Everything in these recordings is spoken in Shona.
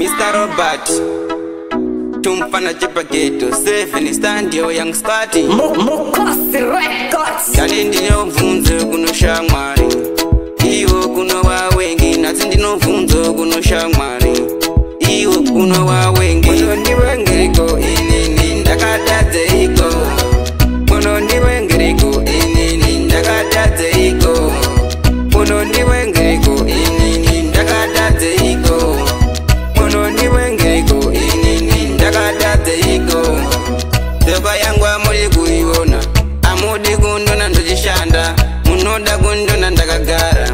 Mr. Robert tumfana chepageto seven standio young stati mukhosi records kale ndinovhunzo kuno shamwari iwo kuno wawengi nhasi ndinovhunzo kuno shamwari iwo kuno wawengi ndiwengi kwamuri kuyibona amudi kundona ndochishanda munoda kundona ndakagara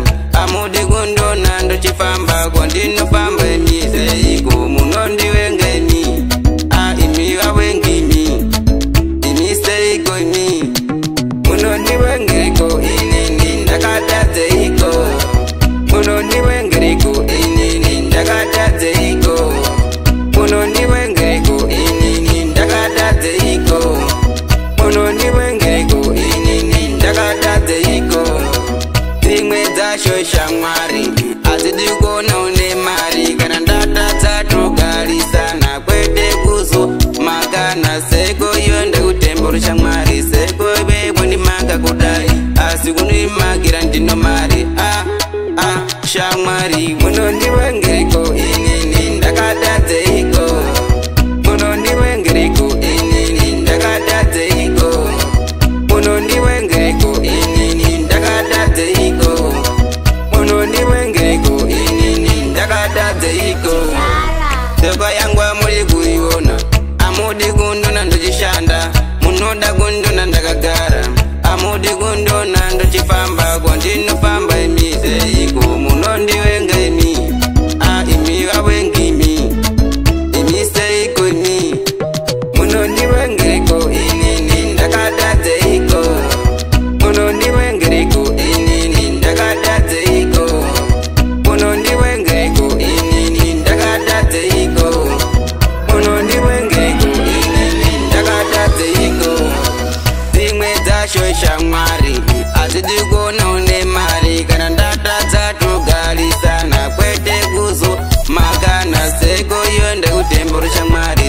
amudi kundona ndochifamba kondinofamba emize iko munondiwengemi aimi ah, vawengimi imiseiko imi, imi, seiko, imi. chacho shamwari hadzidi kuona une mari kana ndata dzatogarisana kwete kuzo makana seko iyo ndekutemburu shamwari seko vemwe ndimaka kudai asi kunoimakira ndino mari a ah, a ah, shamwari munondivange ndadadzeiko dzoba yangu amuri kuiona amudi kundona ndochishanda munoda kundona ndakagara amudi kundona ndochifamba kwandinofamba imizeiko munondiwenga imi a imi vawengi imi imiseiko imi munondiweng kono nemari kana ndatadza togarisana kwete kuzo makana seko iyo ndekutembo rechamwari